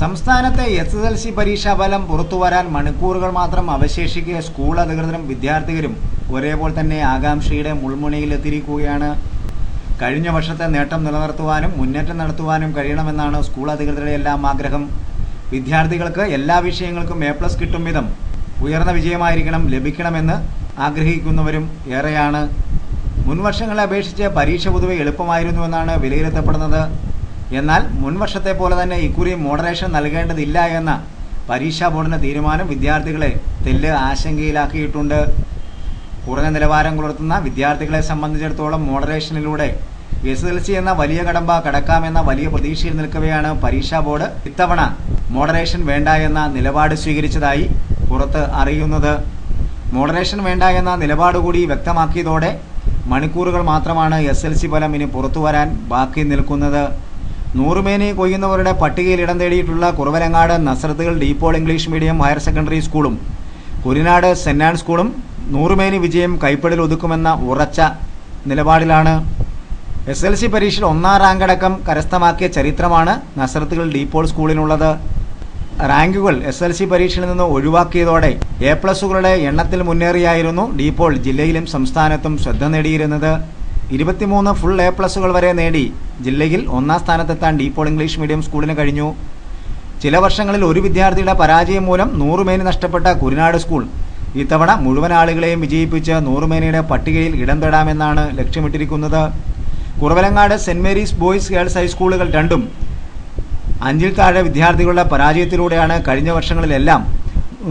സംസ്ഥാനത്തെ S S L C പരീക്ഷാ ഫലം പുറത്തുവരാൻ മണിക്കൂറുകൾ മാത്രം അവശേഷിക്കെ സ്കൂൾ അധികൃതരും വിദ്യാർത്ഥികരും ഒരേപോലെ തന്നെ ആകാംക്ഷയുടെ മുൾമുനയിലെത്തിയിരിക്കുകയാണ്. കഴിഞ്ഞ വർഷത്തെ നേട്ടം നിലനിർത്തുവാനും മുന്നേറ്റം നടത്തുവാനും കഴിയണമെന്നാണ് സ്കൂൾ അധികൃതരുടെ എല്ലാം ആഗ്രഹം. വിദ്യാർത്ഥികൾക്ക് എല്ലാ വിഷയങ്ങൾക്കും എ പ്ലസ് കിട്ടും വിധം ഉയർന്ന വിജയമായിരിക്കണം ലഭിക്കണമെന്ന് ആഗ്രഹിക്കുന്നവരും ഏറെയാണ്. മുൻവർഷങ്ങളെ അപേക്ഷിച്ച് പരീക്ഷ പൊതുവെ എളുപ്പമായിരുന്നുവെന്നാണ് വിലയിരുത്തപ്പെടുന്നത്. എന്നാൽ മുൻവർഷത്തെ പോലെ തന്നെ ഇക്കുറി മോഡറേഷൻ നൽകേണ്ടതില്ല എന്ന പരീക്ഷാ ബോർഡിന്റെ തീരുമാനം വിദ്യാർത്ഥികളെ തെല്ല് ആശങ്കയിലാക്കിയിട്ടുണ്ട്. കുറഞ്ഞ നിലവാരം പുലർത്തുന്ന വിദ്യാർത്ഥികളെ സംബന്ധിച്ചിടത്തോളം മോഡറേഷനിലൂടെ എസ് എൽ സി എന്ന വലിയ കടമ്പ കടക്കാമെന്ന വലിയ പ്രതീക്ഷയിൽ നിൽക്കവെയാണ് പരീക്ഷാ ബോർഡ് ഇത്തവണ മോഡറേഷൻ വേണ്ട എന്ന നിലപാട് സ്വീകരിച്ചതായി പുറത്ത് അറിയുന്നത്. മോഡറേഷൻ വേണ്ട എന്ന നിലപാട് കൂടി വ്യക്തമാക്കിയതോടെ മണിക്കൂറുകൾ മാത്രമാണ് എസ് എൽ സി ഫലം ഇനി പുറത്തു വരാൻ ബാക്കി നിൽക്കുന്നത്. നൂറുമേനി കൊയ്യുന്നവരുടെ പട്ടികയിൽ ഇടം തേടിയിട്ടുള്ള Kuravilangad നസ്രത്തുകൾ De Paul English medium higher secondary സ്കൂളും കുരിനാട് സെന്റ് ആൻഡ് സ്കൂളും നൂറുമേനി വിജയം കൈപ്പടിൽ ഒതുക്കുമെന്ന ഉറച്ച നിലപാടിലാണ് എസ് എൽ സി പരീക്ഷയിൽ ഒന്നാം റാങ്ക് അടക്കം കരസ്ഥമാക്കിയ ചരിത്രമാണ് നസ്രത്തുകൾ ഡീപോൾ സ്കൂളിനുള്ളത്. റാങ്കുകൾ എസ് എൽ സി പരീക്ഷയിൽ നിന്ന് ഒഴിവാക്കിയതോടെ എ പ്ലസുകളുടെ എണ്ണത്തിൽ മുന്നേറിയായിരുന്നു ഡീപോൾ ജില്ലയിലും സംസ്ഥാനത്തും ശ്രദ്ധ നേടിയിരുന്നത്. ഇരുപത്തിമൂന്ന് ഫുൾ എ പ്ലസുകൾ വരെ നേടി. ജില്ലയിൽ ഒന്നാം സ്ഥാനത്തെത്താൻ ഡീപോൾ ഇംഗ്ലീഷ് മീഡിയം സ്കൂളിന് കഴിഞ്ഞു. ചില വർഷങ്ങളിൽ ഒരു വിദ്യാർത്ഥിയുടെ പരാജയം മൂലം നൂറുമേനി നഷ്ടപ്പെട്ട കുരുനാട് സ്കൂൾ ഇത്തവണ മുഴുവൻ ആളുകളെയും വിജയിപ്പിച്ച് നൂറുമേനിയുടെ പട്ടികയിൽ ഇടം തേടാമെന്നാണ് ലക്ഷ്യമിട്ടിരിക്കുന്നത്. Kuravilangad saint Mary's boys girls ഹൈസ്കൂളുകൾ രണ്ടും അഞ്ചിൽ താഴെ വിദ്യാർത്ഥികളുടെ പരാജയത്തിലൂടെയാണ് കഴിഞ്ഞ വർഷങ്ങളിലെല്ലാം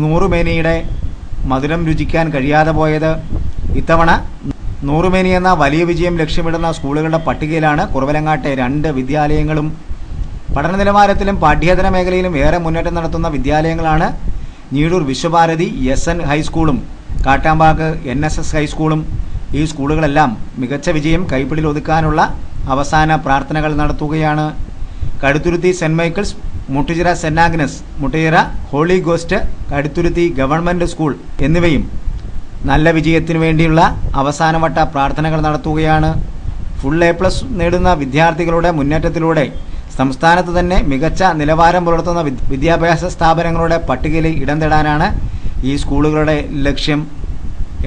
നൂറുമേനിയുടെ മധുരം രുചിക്കാൻ കഴിയാതെ പോയത്. ഇത്തവണ നൂറുമേനി എന്ന വലിയ വിജയം ലക്ഷ്യമിടുന്ന സ്കൂളുകളുടെ പട്ടികയിലാണ് കുറവലങ്ങാട്ടെ രണ്ട് വിദ്യാലയങ്ങളും. പഠന നിലവാരത്തിലും പാഠ്യേതര മേഖലയിലും ഏറെ മുന്നേറ്റം നടത്തുന്ന വിദ്യാലയങ്ങളാണ് ഞീഴൂർ വിശ്വഭാരതി എസ് എൻ ഹൈസ്കൂളും കാട്ടാമ്പാക്ക് എൻ എസ് എസ് ഹൈസ്കൂളും. ഈ സ്കൂളുകളെല്ലാം മികച്ച വിജയം കൈപ്പിടിൽ ഒതുക്കാനുള്ള അവസാന പ്രാർത്ഥനകൾ നടത്തുകയാണ്. Kaduthuruthy saint Michael's Muttuchira saint Agnes Muttuchira holy ghost Kaduthuruthy government school എന്നിവയും നല്ല വിജയത്തിനു വേണ്ടിയുള്ള അവസാനവട്ട പ്രാർത്ഥനകൾ നടത്തുകയാണ്. ഫുൾ എ പ്ലസ് നേടുന്ന വിദ്യാർത്ഥികളുടെ മുന്നേറ്റത്തിലൂടെ സംസ്ഥാനത്ത് തന്നെ മികച്ച നിലവാരം പുലർത്തുന്ന വിദ്യാഭ്യാസ സ്ഥാപനങ്ങളുടെ പട്ടികയിൽ ഇടം തേടാനാണ് ഈ സ്കൂളുകളുടെ ലക്ഷ്യം.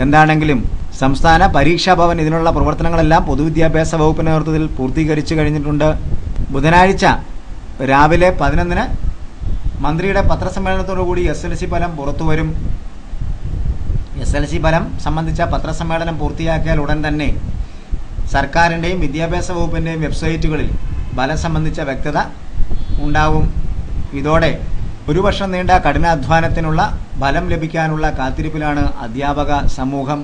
എന്താണെങ്കിലും സംസ്ഥാന പരീക്ഷാ ഭവൻ ഇതിനുള്ള പ്രവർത്തനങ്ങളെല്ലാം പൊതുവിദ്യാഭ്യാസ വകുപ്പിന്റെ നേതൃത്വത്തിൽ പൂർത്തീകരിച്ചു കഴിഞ്ഞിട്ടുണ്ട്. ബുധനാഴ്ച രാവിലെ പതിനൊന്നിന് മന്ത്രിയുടെ പത്രസമ്മേളനത്തോടുകൂടി എസ് എൽ സി ഫലം പുറത്തുവരും. എസ് എൽ സി ഫലം സംബന്ധിച്ച പത്രസമ്മേളനം പൂർത്തിയാക്കിയാൽ ഉടൻ തന്നെ സർക്കാരിന്റെയും വിദ്യാഭ്യാസ വകുപ്പിന്റെയും വെബ്സൈറ്റുകളിൽ ഫലം സംബന്ധിച്ച വ്യക്തത ഉണ്ടാവും. ഇതോടെ ഒരു വർഷം നീണ്ട കഠിനാധ്വാനത്തിനുള്ള ഫലം ലഭിക്കാനുള്ള കാത്തിരിപ്പിലാണ് അധ്യാപക സമൂഹം.